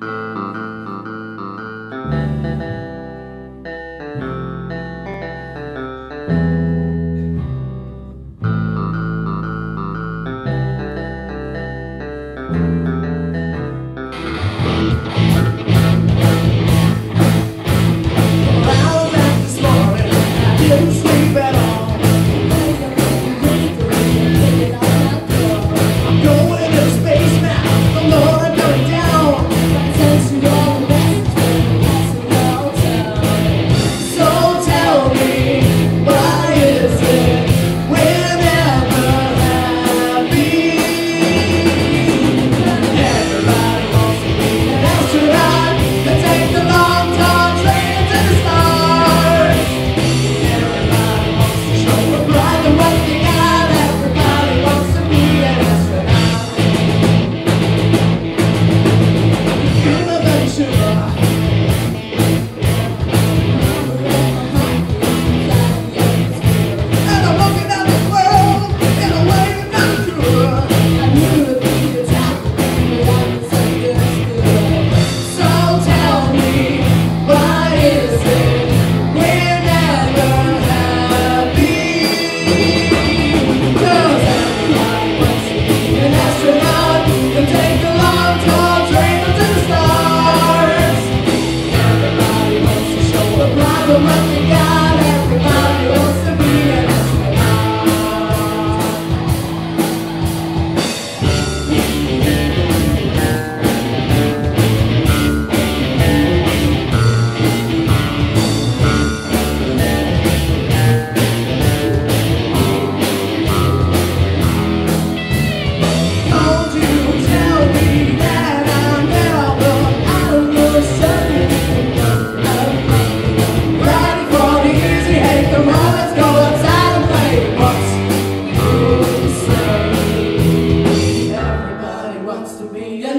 Mm-hmm.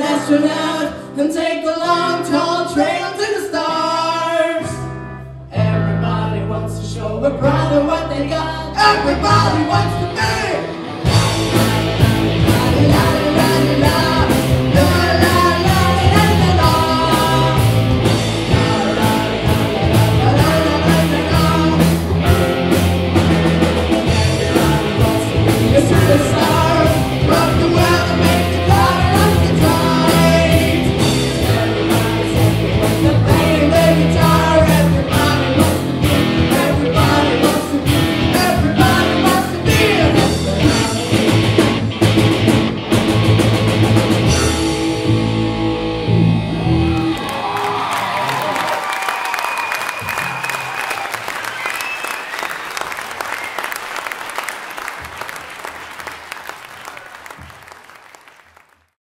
Astronaut and take the long, tall trail to the stars. Everybody wants to show a brother what they got. Everybody wants to be.